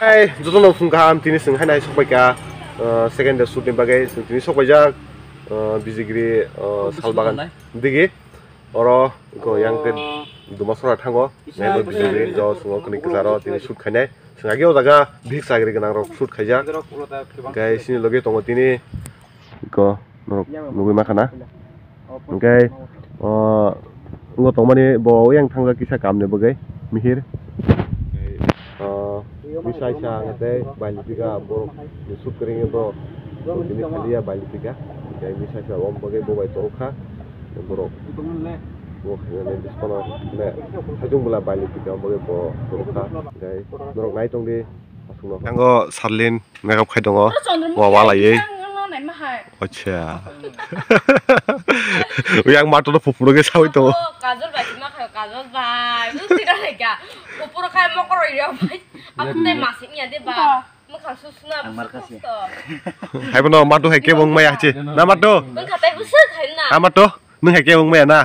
Hai, joto no phung kam tini sing hai nai sok baika second the shoot ni bagai sing tini sok baja bijigri salbagan digi oro ko yang ke duma sora thango nai bo bijigri jo sungo kini kizaro tini shoot khainai sing age o jaga bhik sagri ganang rok shoot khaija gai sini loge tongo tini ko norok nugi makana okay ngo tongmani bo yang thangga kisa kamne bagai mihir विषय शायद है बालिका बोर ये सुख करेंगे तो जिन्हें खलिया बालिका क्या विषय शायद ओम बगे बोवे तो रुखा ये बोर वो खेलने दिस्पोन ने हजुम बुला बालिका ओम बगे बो तो रुखा क्या बोर नहीं तो दे नंगो सरलिन मैं कब खेलूँ वो वो वाला ये अच्छा वो यंग मार्टो तो फुफुलों के साथ ही तो काजल बाजी मार काजल बाज मुझे तो नहीं क्या फुफुलों का मकरो � Akuntai masihnya deh ba. Mekang na. Na.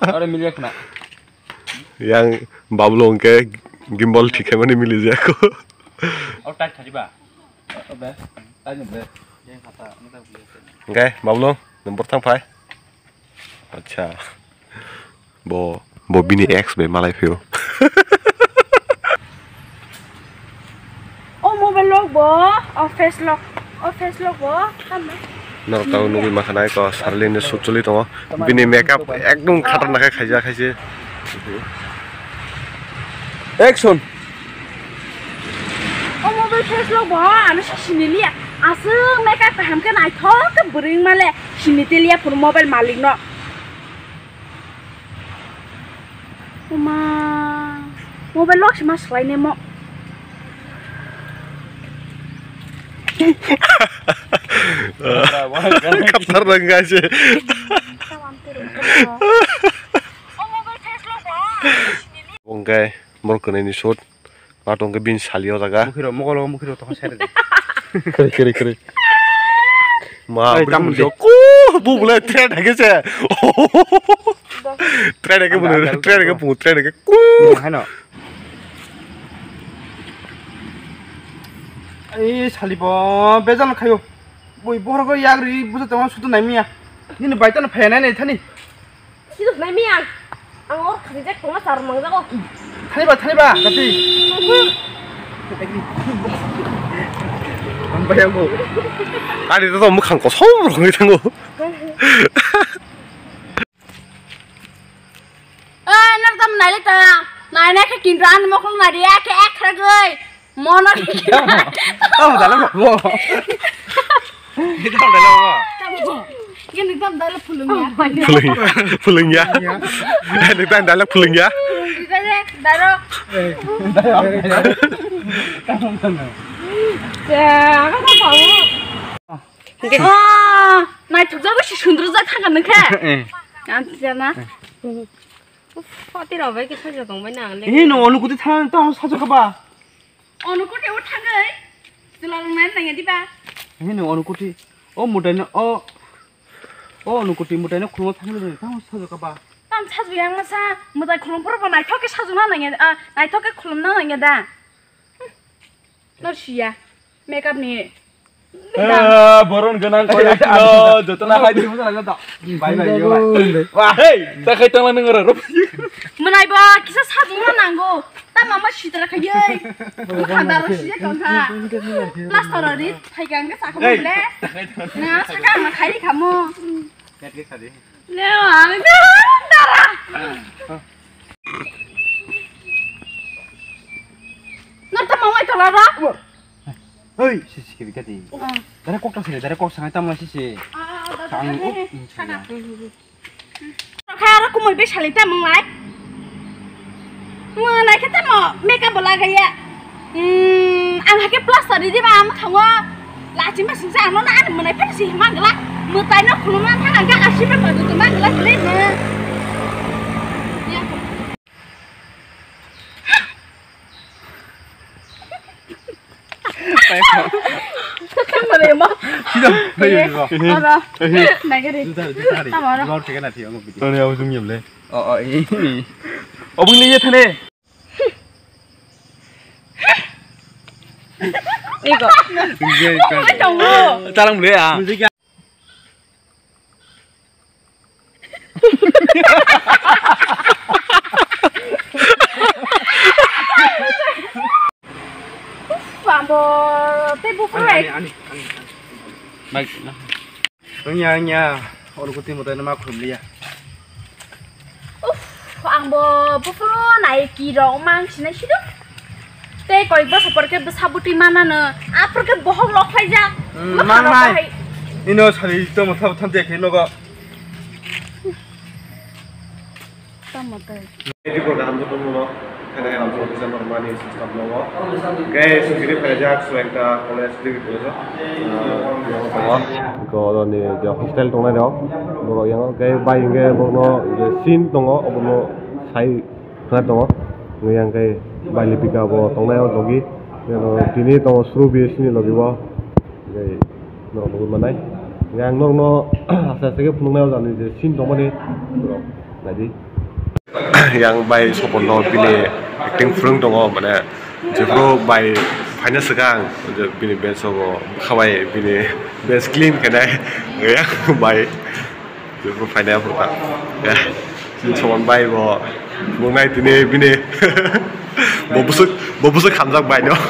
Kalau terakhir Yang bablong ke gimbal ठीक है मैंने मिली जाए को और टाइट था बा अबे खाता मतलब ओके नंबर आदसा ब ब बिनि एक्स बे मालाय फिउ अ मबाइल लक ब अ फेस लक अ फेस लक ब तामा नरताव नुगै माखानाय क सारलिनि सुचलि दङ बिनि मेकआप एकदम खाटारनाखै खायजा खायजे एक्सन अ मबाइल फेस माले सिनितेलिया फुर मबाइल मालिक न Uma mau belok sih mas lainnya mau Kaptar enggak sih? Bongkai morgan ini shot. Matong oh, ke bin salio taga. Mukiro mogolo mukiro toh share deh. Kere kere kere. Ma, kamu joko, bu boleh tiada gitu ya. Oh. Tren ke mundur, tren ke mundur, tren ke ku. Hano. 에이 살리범 배자는 가요. 뭐 뭐라고 야그리 무슨 동안 수도 남이야. 니는 발전은 배나네 타니. 수도 남이야. 앙어? 강제 동안 사람 망자고. 타니 봐 타니 봐. 같이. 안 봐야고 아니 너무 강거 처음으로 강의된 거. নাই লেতা নাই নাই কিন্তু আন মখন মারিয়া কে এক রগই মন ও দালা বাবু এটা সুন্দর যা থাকা নাকি জানা 아 달라 뭐 이거 달라 뭐 gini tam dala pulung ya 풀링 풀링이야 일단 달라 풀링이야 daro ya ka ta pawo 아 나이 특자고 시 순드르 자 타가 는게 안잖아 Fatira vai ke saja tong bai nang le 이 너 어느 곳에 타는 또 사줘 가봐 어느 곳에 오 타가 들어랑 난 나야 디바 이 너 어느 곳에 어 못하네 어 어, 어느 곳에 못하네 그런 거 타는 거 사줘 가봐 땀 차주 양마사 뭐다 그런 프로바 나이 턱에 사주나 나야 아 나이 턱에 콜롬나 나야 다 너 시야 메이크업니 Nah. Eh, Boron genang koyak lo, jotolah aja musuh lagi tak. Bye bye yo. Wah, hey, tak kaitan lagi ngora rop. Menai ba, kisah sabi mana nggo. Ta mama shitra kayai. Kanda ro shija kangka. Plus torori, thai gang ke ya, sakam le. Nah, sekarang ma khai kamu. Netri sadi. Leo, ami darah. Nerta mama itu lara. Hei, sisi kiri kiri. Oh. Dari kok sini, dari kok sangat tamu sisi. Sang up. Kaya aku mau bisa lihat emang lai. Mau lai kita mau makeup bola ya, Hmm, ang hakik plaster di mana am kamu lah cuma anu anu sih saya nona ada menaik pun sih mana lah. Mutai nak kan, kuluman tangan gak asyik berpadu teman gelas lainnya. mo đây rồi này cái đi tao mà nó cái này thì ông bị tôi này ông lên ờ ờ ý ông bưng ly thế này đi cậu không phải chồng luôn ta làm lễ à phạm bồ tây bù phải Mag... Nya nya, orang kuti mutai nama kuliah. Uff, ang bo, bukan naik kira omang sini sih dok. Teh kau ibu seperti bersabuti mana ne? Apa ke bohong lok aja? Mana? এখানে অংশগ্রহণ করমা নিয়ে সিস্টেম নব গায়ে সুগির ফেজাক সোয়েটা কলেজ থেকে বলছো গলনি যে হোস্টেল তোনে দাও বড় ইয়া গায়ে বাইঙ্গে বড় যে সিন তো অবনো সাই ফ্লাট তো ইয়াং গায়ে বাইলি পিকাব তোনায় লগি তিনি তো শ্রু বিএসনি লগিব গায়ে নরম মানাই ইয়াং নর আস্তে আস্তে কে ফুলনায় জানি যে সিন তোমনি বাইদি ইয়াং বাই সপন্ন পিলে acting film dong mana? Jepro baik hanya sekarang je bini band sogo kawai bini band clean kena ya baik jepro final pun ya sin sopan baik bo. Mengenai tini bini. Bo busuk bo busuk kamzak baik no?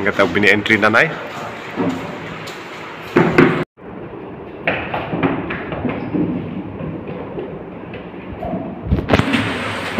Nggak tahu bini entry nanai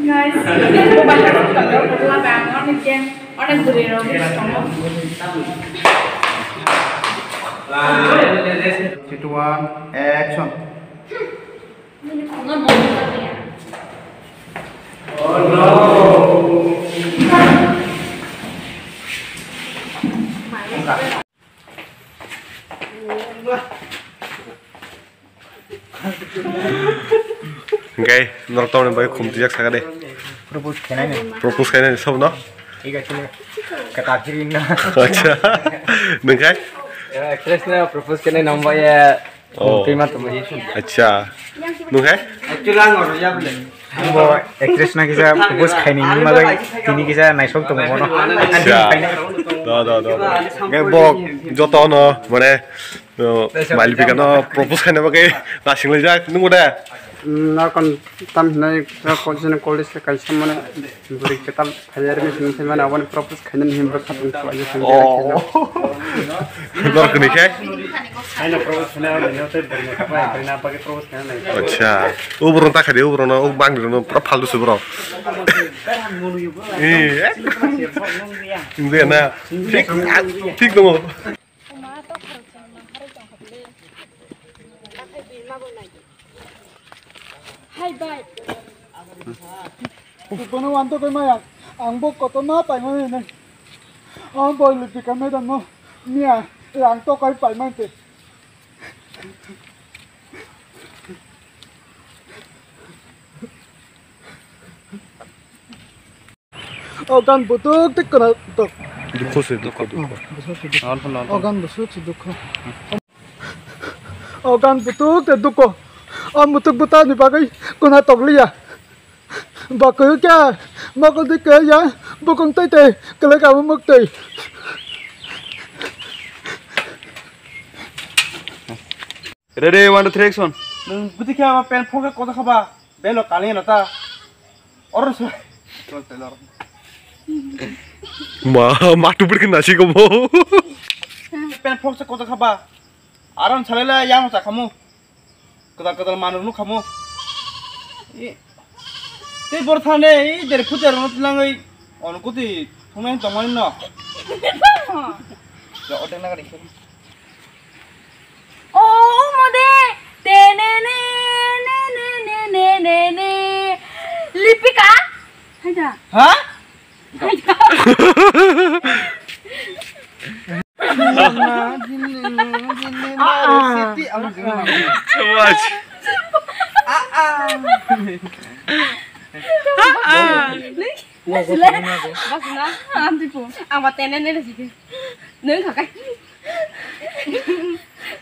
Guys, ini baca kata kata bangun nih kan. অনেক দূরে রোগে Action. Ngay, nó tao nên bây khum tiyak saka deh. Propose kenai nih. Propose cái này xong nó. Iya sini. Kata kirim na. Acha. Đừng cái. Actress na propose kenai nombor ya. Oh. Terima tuh Mas. Acha. Actually ang orang ya boleh. एक्ट्रेसना गिजा फुबस खायनि मागै तिनि गिजा नायसक दङ न द द द गे ब जत न माने माइलिफिकन प्रपोज खायनि मागै नासिंलै जा नुगोदा nó propose cái này mà cái là xin lấy ra đúng không đấy? na kon tam hinai ra kon sene college se kai samane buri ketal hayar mi sin sin mana awan propose khanen him ra khatun ko ayo sin Oh. Nó cái này cái. ai na propose khana na ne te bari na pa bari na pa ke propose khana na Acha. U burung tak ada u burung no u bang no pura faldu sih bro. Iya. Ini na. Pik pik dong. Boy. Mia. Ogan butuk tik kana tok. Dukho te dukho. Ang butuk buta ni con hạt tộc lia bà cứ kia mà con thích kế giá bà con tay tề cái lấy cả một mức tề ready one two three action nung buti ma pen phong ka kota khaba belo kali na ta orang su মা ko টুপির pen নাচি গো pen Fox কত খাবা আরাম ছাড়াইলে ইয়া khamu খামু Kada কদাল nu খামু তে বড় থানে এই দের খুতে রন তিলাং ওই অনুকুতি তুমি তোমার ন। ওটা না গাড়ি ও মদে তে নে নে নে নে নে নে নে লিপিকা? হাইদা হ্যাঁ? So. नों खाखाय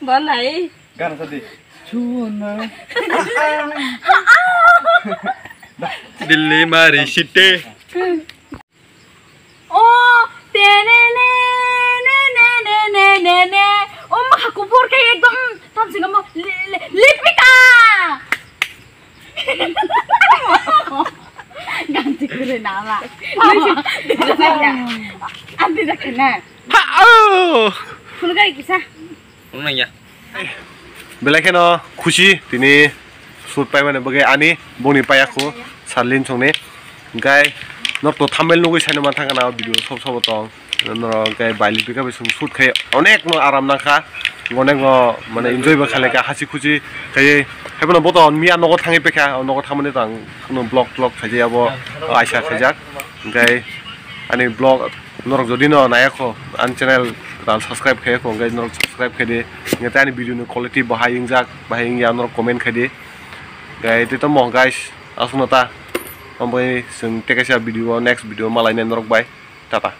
भन है गाना साथी दिल्ली मारी सिटे ओ तेने ने ने ने ओ म खाको पोरके एकदम तमसँग म Lipika ganti kuri nama. Nanti tak kena. Ha oh. Kuli kaki sah. Mana ya? Bila kena, khusi tini. Supaya mana bagai ani, bukni payah ku. Salin cung ni. Gay, nak tu thamel nugi saya nama tangan awak video, sob sob betul. Nono gay Bali juga bersung shoot kaya, onak nno aram nak ha, onak nno mana enjoy berkhale kaya, hasi khusi kaya hebben een botten meer nog wat hangen bij elkaar nog wat hangen dan een blok blok ga je ja wat als je gaat ja oké en die blok nog zo dino naar echo aan channel dan subscribe kijken gewoon ga je nog subscribe kijken je tijd die video nu kwaliteit behaaien zak behaaien ja nog comment kijken ga je dit omhoog guys als we nota om bij zijn tekenen video next video maar alleen nog bij tata